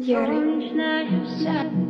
Yeah.